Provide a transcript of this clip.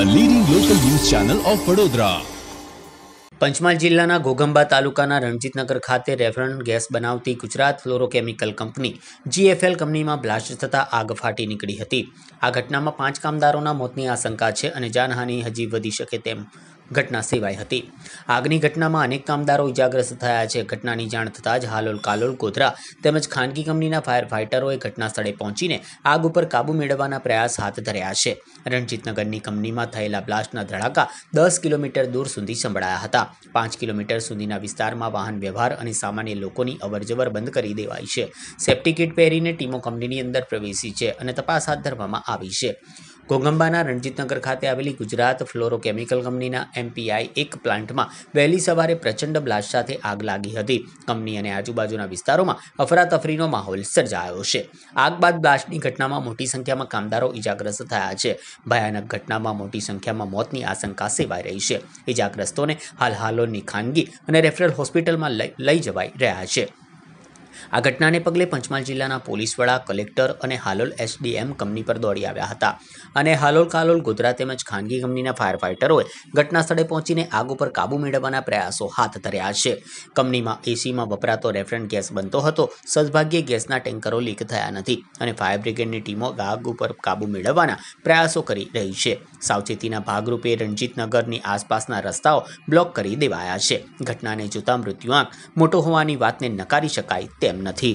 a leading local news channel of Vadodara. Panchmahal જિલ્લાના ઘોઘંબા તાલુકાના રણજીતનગર ખાતે રેફરન્ટ ગેસ બનાવતી ગુજરાત ફ્લોરોકેમિકલ કંપની જીએફએલ કંપનીમાં બ્લાસ્ટ થતાં આગ ફાટી નીકળી હતી. આ ઘટનામાં પાંચ કામદારોના મોતની આશંકા છે અને જાનહાનિ હજી વધી શકે તેમ ઘટના સિવાય હતી. આગની ઘટનામાં અનેક કામદારો ઇજાગ્રસ્ત થયા છે. ઘટનાની જાણ થતાં જ હાલોલ કાલોલ ગોધરા તેમજ ખાનગી કંપનીના ફાયર ફાઇટરોએ ઘટના સ્થળે પહોંચીને આગ ઉપર કાબૂ મેળવવાના પ્રયાસ હાથ ધર્યા છે. રણજીતનગરની કંપનીમાં થયેલા બ્લાસ્ટના ધડાકા દસ કિલોમીટર દૂર સુધી સંભળાયા હતા. પાંચ કિલોમીટર સુધીના વિસ્તારમાં વાહન વ્યવહાર અને સામાન્ય લોકોની અવરજવર બંધ કરી દેવાઈ છે. સેફ્ટી કિટ પહેરીને ટીમો કંપનીની અંદર પ્રવેશી છે અને તપાસ હાથ ધરવામાં આવી છે. ઘોગંબાના રણજીતનગર ખાતે આવેલી ગુજરાત ફ્લોરોકેમિકલ કંપનીના એમપીઆઈ એક પ્લાન્ટમાં વહેલી સવારે પ્રચંડ બ્લાસ્ટ સાથે આગ લાગી હતી. કંપની અને આજુબાજુના વિસ્તારોમાં અફરાતફરીનો માહોલ સર્જાયો છે. આગ બાદ બ્લાસ્ટની ઘટનામાં મોટી સંખ્યામાં કામદારો ઇજાગ્રસ્ત થયા છે. ભયાનક ઘટનામાં મોટી સંખ્યામાં મોતની આશંકા સેવાઈ રહી છે. ઇજાગ્રસ્તોને હાલ હાલોની ખાનગી અને રેફરલ હોસ્પિટલમાં લઈ જવાઈ રહ્યા છે. આ ઘટનાને પગલે પંચમહાલ જિલ્લાના પોલીસ વડા, કલેક્ટર અને હાલોલ એસડીએમ કંપની પર દોડી આવ્યા હતા. અને હાલોલ કાલોલ, ગોધરા તેમજ ખાનગી કંપનીના ફાયર ફાઇટરોએ ઘટના સ્થળે પહોંચીને આગ ઉપર કાબૂ મેળવવાના પ્રયાસો હાથ ધર્યા છે. કંપનીમાં એસીમાં વપરાતો રેફરન્ટ ગેસ બનતો હતો. સદભાગ્યે ગેસના ટેન્કરો લીક થયા નથી અને ફાયર બ્રિગેડની ટીમો આગ ઉપર કાબૂ મેળવવાના પ્રયાસો કરી રહી છે. સાવચેતીના ભાગરૂપે રણજીતનગરની આસપાસના રસ્તાઓ બ્લોક કરી દેવાયા છે. ઘટનાને જોતા મૃત્યુઆંક મોટો હોવાની વાતને નકારી શકાય તેમ નથી